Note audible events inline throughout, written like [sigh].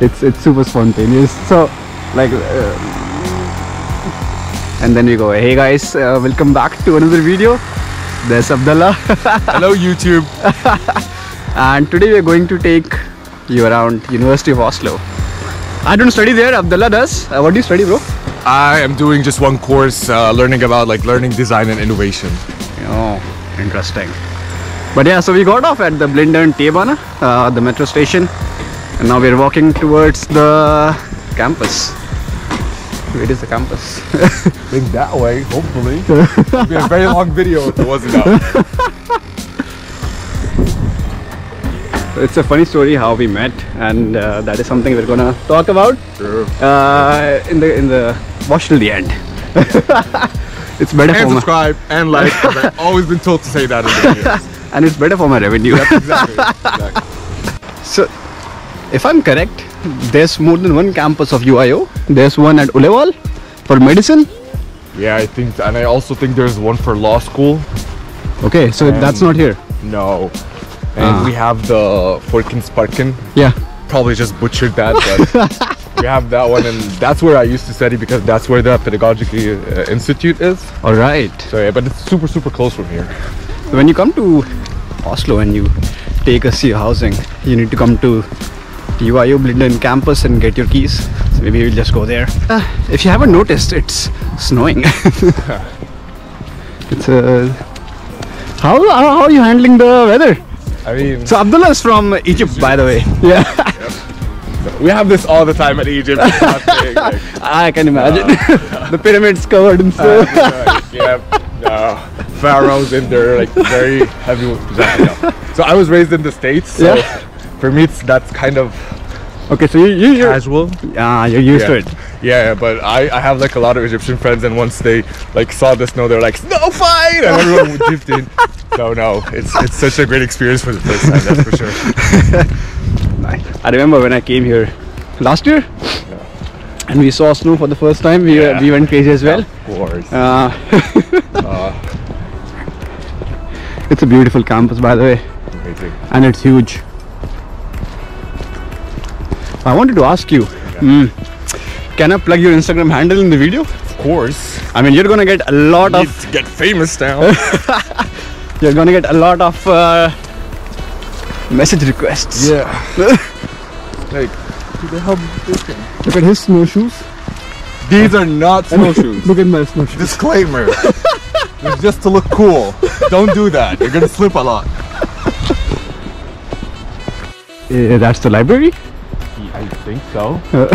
It's it's super spontaneous. So, like, uh, and then we go, hey guys, uh, welcome back to another video. There's Abdalla, [laughs] Hello, YouTube. [laughs] and today we're going to take you around University of Oslo. I don't study there. Abdalla does. Uh, what do you study, bro? I am doing just one course, uh, learning about like learning design and innovation. Oh, interesting. But yeah, so we got off at the Blindern T-Bana, uh, the metro station, and now we're walking towards the campus. Where is the campus? [laughs] Think that way, hopefully. It'll be a very [laughs] long video if it wasn't out. [laughs] it's a funny story how we met, and uh, that is something we're gonna talk about Sure. uh, in the in the watch till the end. it's better And for my, subscribe and like I've always been told to say that in the and it's better for my revenue. Exactly. exactly. So, if I'm correct, there's more than one campus of UIO. There's one at Ullevål for medicine. Yeah, I think, and I also think there's one for law school. Okay, so that's Um, not here. No. And Ah. we have the Folkensparken. Yeah. Probably just butchered that, but [laughs] we have that one, and that's where I used to study because that's where the Pedagogical uh, Institute is. All right. So yeah, but it's super super close from here. So when you come to Oslo and you take a sea housing, you need to come to UIO Blindern campus and get your keys. So maybe we'll just go there. Uh, if you haven't noticed, it's snowing. [laughs] it's uh, how, how how are you handling the weather? I mean, So Abdalla is from Egypt, by the way. [laughs] Yeah, we have this all the time at Egypt. [laughs] Like, I can imagine. the pyramids covered in snow. uh, yeah, no. Pharaohs in there, like very heavy. no. So I was raised in the states. So Yeah. For me, it's that's kind of okay, so you you you're, casual. ah, you're used to Yeah. it. Yeah, but I, I have like a lot of Egyptian friends, and once they like saw the snow, they're like snow fight, and everyone dipped in. [laughs] So no, it's it's such a great experience for the first time, that's for sure. [laughs] I remember when I came here last year, and we saw snow for the first time. We Yeah. we went crazy as well. Of course. Uh, Uh, [laughs] it's a beautiful campus, by the way, amazing. and it's huge. I wanted to ask you, mm, can I plug your Instagram handle in the video? Of course. I mean, you're gonna get a lot of to get famous now. [laughs] you're gonna get a lot of uh, message requests. yeah. [laughs] like, who the hell this thing? Look at his snowshoes. These are not snowshoes. Look at my snowshoes. Disclaimer. it's just to look cool. Don't do that. You're gonna slip a lot. Uh, that's the library. I think so. [laughs]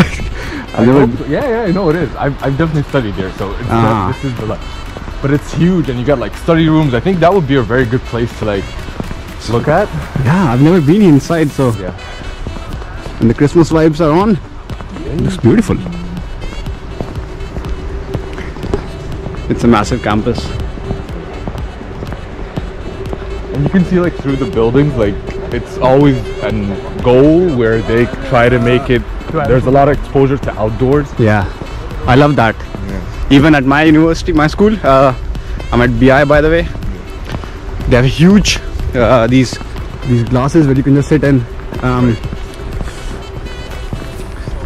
Uh, I've never. Yeah, yeah, I know it is. I've, I've definitely studied there, so it's Ah. not, this is the like, but it's huge, and you got like study rooms. I think that would be a very good place to like look at. Yeah, I've never been inside, so Yeah. and the Christmas vibes are on. Looks beautiful. It's a massive campus. And you can see like through the buildings, like it's always a goal where they try to make it. There's a lot of exposure to outdoors. Yeah, I love that. Even at my university, my school, uh, I'm at BI by the way. They have huge uh, these these glasses where you can just sit and um,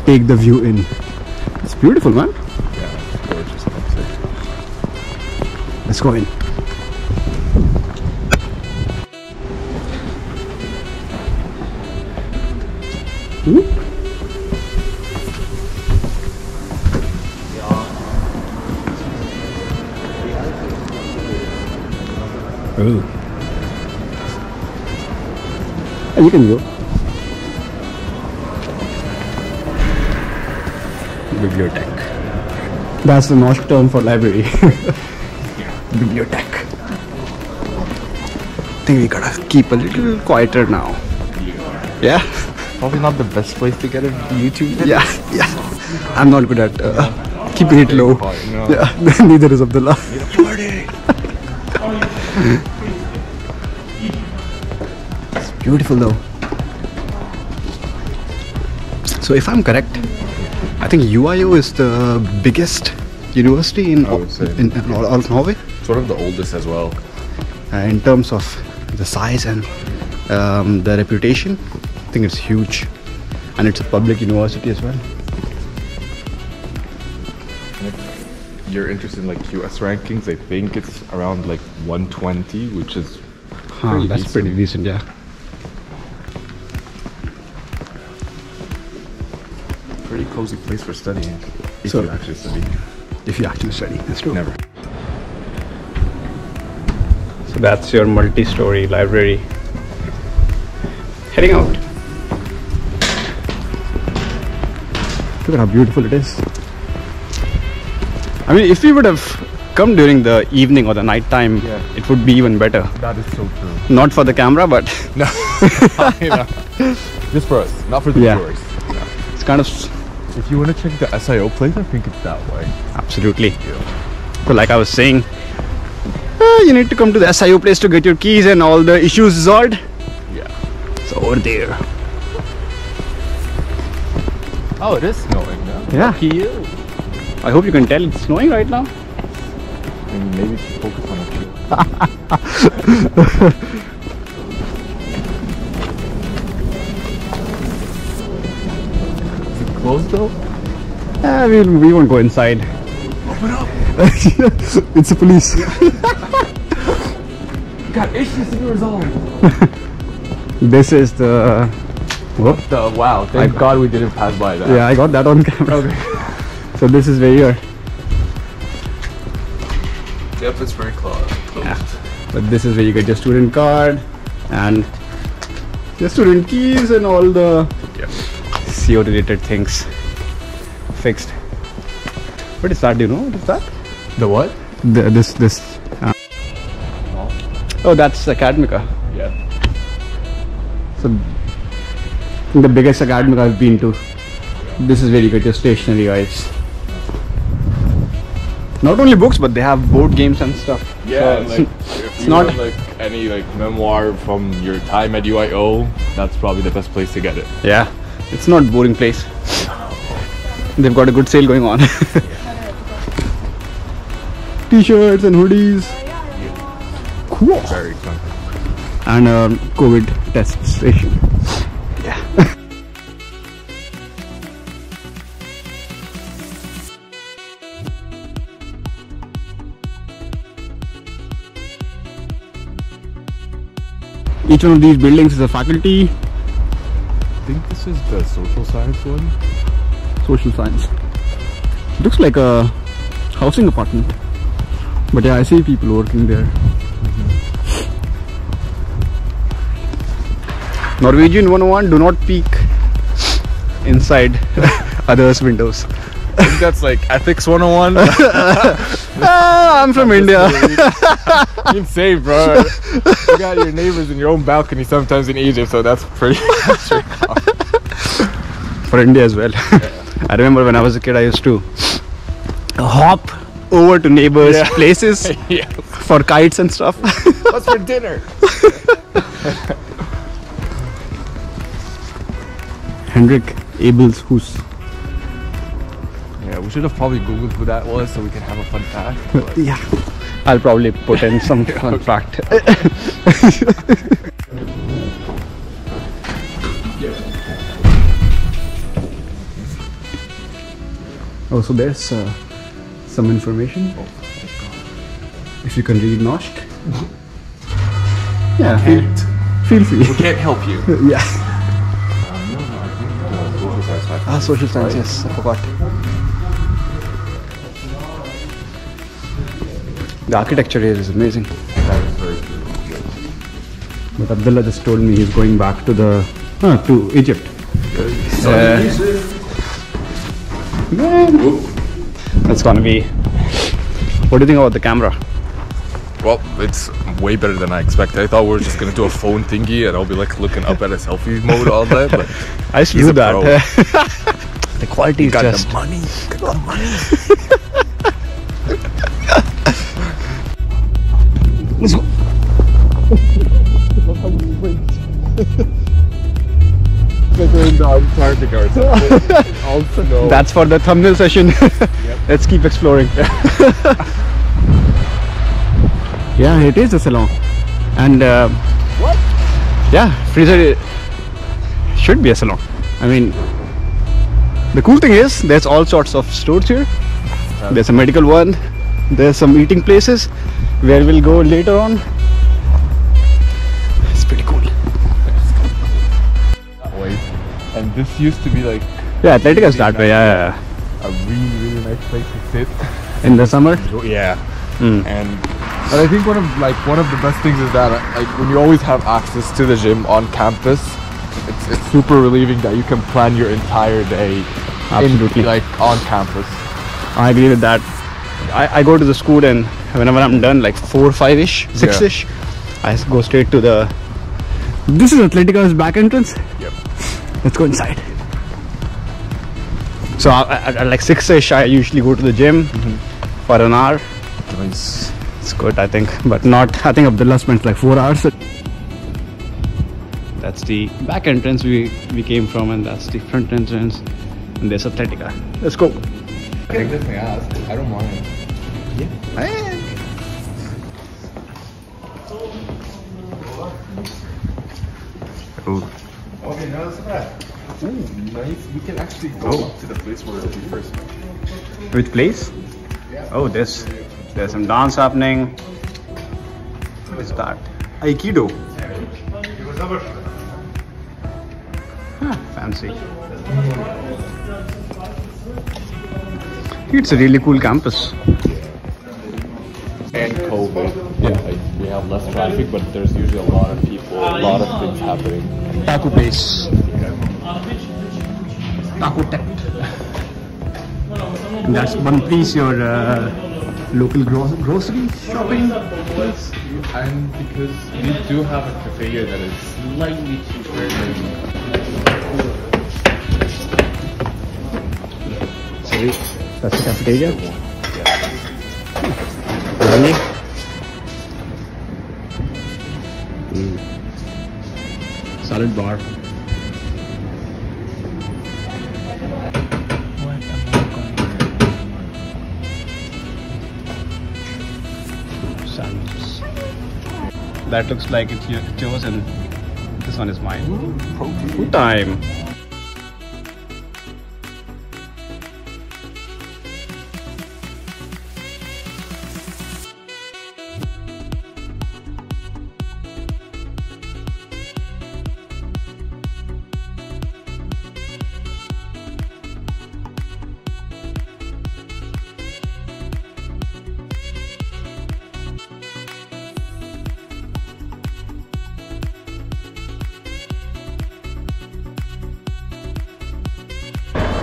take the view in. It's beautiful, man. Yeah, it's gorgeous. Let's go in. Oop. Oh. And you can go. Bibliotek. That's the Norse term for library. Bibliotek. I think we gotta keep a little quieter now. Yeah? Probably not the best place to get a YouTube video. Yeah, yeah. I'm not good at uh, keeping it low. No. Yeah, [laughs] neither is Abdalla. it's beautiful though. So if I'm correct, I think UIO is the biggest university in I would say. in, in all, all of Norway Sort of the oldest as well. uh, in terms of the size and um, the reputation. I think it's huge. and it's a public university as well. You're interested in like QS rankings, I think it's around like 120, which is Huh, Pretty that's decent. pretty decent, yeah. pretty cozy place for studying. If So- you actually study. If you actually study, that's true. Never. So that's your multi-story library. Heading out. Look at how beautiful it is. I mean, if we would have come during the evening or the night time, Yeah. it would be even better. That is so true. Not for the camera, but [laughs] No, [laughs] just for us, not for the Yeah. viewers. No. it's kind of If you want to check the SIO place, I think it's that way. absolutely. So, like I was saying, uh, you need to come to the SIO place to get your keys and all the issues resolved. Yeah. It's over there. Oh, it is snowing now. Yeah. Lucky you. I hope you can tell it's snowing right now. I mean, maybe focus on a it closed though? Uh, we, we won't go inside. Open up. [laughs] it's the police. [laughs] Got issues to be resolved. This is the. Whoop. The, wow, thank I- God we didn't pass by that. Yeah, I got that on camera. Okay. [laughs] So this is where you're. Yep, it's very closed. closed. But this is where you get your student card and your student keys and all the Yep. SIO related things fixed. What is that? Do you know what is that? The what? The, this this. Uh, oh, that's Akademika. Yeah. So the biggest academic I've been to. This is you get your stationery guys. Not only books, but they have board games and stuff. Yeah, So like [laughs] it's- if you not- want like any like memoir from your time at UIO, that's probably the best place to get it. yeah, it's not boring place. They've got a good sale going on. [laughs] T-shirts and hoodies. Cool. Very expensive. And a COVID test station. [laughs] Each one of these buildings is a faculty, I think this is the social science one. social science. Looks like a housing apartment. But yeah, I see people working there. Mm-hmm. Norwegian 101 do not peek inside [laughs] [laughs] others' windows. Think that's like ethics 101. [laughs] Ah, I'm from India. Insane, [laughs] bro. You got your neighbors in your own balcony sometimes in Egypt, so that's pretty. [laughs] For India as well. I remember when I was a kid, I used to hop over to neighbors' Yeah. places yeah. for kites and stuff. What's for dinner? Henrik Abels Hus. Yeah, we should have probably googled who that was so we can have a fun fact. but- [laughs] Yeah. I'll probably put in some [laughs] fun fact. [laughs] oh, so there's uh, some information. If you can read Noshk. Yeah, feel, feel free. Can't help you. yeah. Ah, social science, yes, I forgot. The architecture here is amazing. But Abdalla just told me he's going back to the uh, to Egypt. Uh, man, that's gonna be. What do you think about the camera? Well, it's way better than I expected. I thought we were just gonna do a phone thingy and I'll be like looking up at a selfie mode all day, but [laughs] I to do that. [laughs] the quality is got just. the money. Got the money. [laughs] Let's go. snow. [laughs] That's for the thumbnail session. [laughs] Let's keep exploring. [laughs] yeah, it is a salon. And uh, what? yeah, freezer should be a salon. I mean, The cool thing is, there's all sorts of stores here. There's a medical one. There's some eating places where we'll go later on. It's pretty cool. That way. And this used to be like Yeah, Athletica's that way. Yeah, yeah, a really, really nice place to sit. In the summer. Yeah. Mm. And but I think one of like one of the best things is that like when you always have access to the gym on campus, it's it's super relieving that you can plan your entire day Absolutely. in, like on campus. I agree with that. I, I go to the school and whenever I'm done, like four, five ish, six ish, I go straight to the. This is Athletica's back entrance. Yep. Let's go inside. So I, I, at like six ish, I usually go to the gym mm-hmm. for an hour. Nice. It's good, I think, but not. I think Abdalla spent like four hours. That's the back entrance we we came from, and that's the front entrance. And there's Athletica. Let's go. I can definitely ask. I don't mind. Yeah. Hey. Oh. Okay, now that's bad. Ooh, nice. We can actually go Oh. to the place where we first met. Which place? Oh, this. There's some dance happening. What is that? Aikido. Huh, ah, fancy. It's a really cool campus. And COVID. Yeah. Like, we have less traffic, but there's usually a lot of people, a lot of things happening. Taco place. Taco Tet. That's one place your uh, local gro- grocery shopping place. And because we do have a cafe here that is slightly cheaper than Sorry, that's the cafeteria. Really? Hmm. Salad bar. Sandwiches. That looks like it's your- it's yours and this one is mine. Hmm? Food time.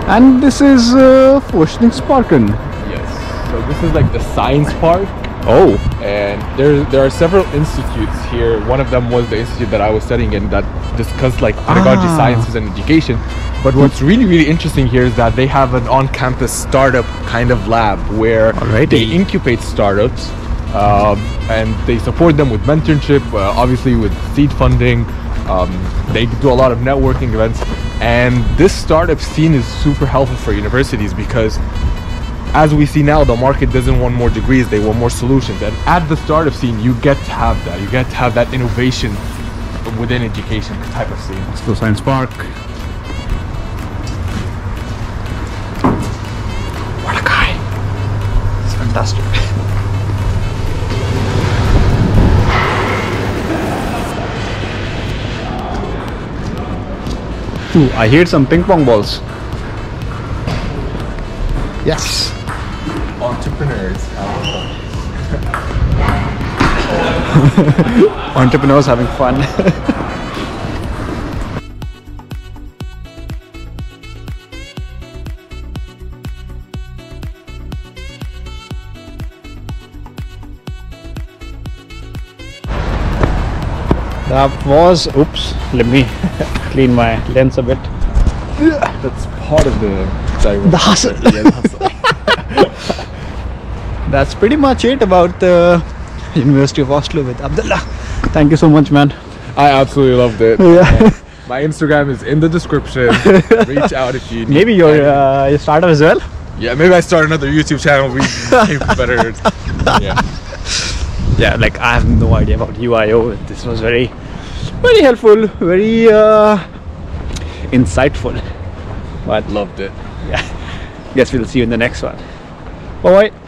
And this is uh, Forskningsparken. Yes. So this is like the science park, Oh, and there there are several institutes here. One of them was the institute that I was studying in that discussed like pedagogy, Ah. sciences, and education. But what's really really interesting here is that they have an on-campus startup kind of lab where Alrighty. they incubate startups. Um, and they support them with mentorship, uh, obviously with seed funding. Um, they do a lot of networking events, and this startup scene is super helpful for universities because as we see now, the market doesn't want more degrees, they want more solutions. And at the startup scene, you get to have that. You get to have that innovation within education type of scene. so Science Park. What a guy! It's fantastic. [laughs] Ooh, I hear some ping pong balls. Yes. Entrepreneurs. [laughs] Entrepreneurs having fun. [laughs] that was oops let me [laughs] clean my lens a bit That's part of the The hustle. Yeah, [laughs] the hustle. [laughs] that's pretty much it about the university of oslo with abdalla thank you so much man I absolutely loved it. Yeah. [laughs] My Instagram is in the description. Reach out if you need maybe your any- uh, your startup as well Yeah, maybe I start another YouTube channel. We we better. Yeah. yeah like i have no idea about uio this was very very helpful very uh, insightful but Loved it. yeah. Guess we'll see you in the next one. Bye bye.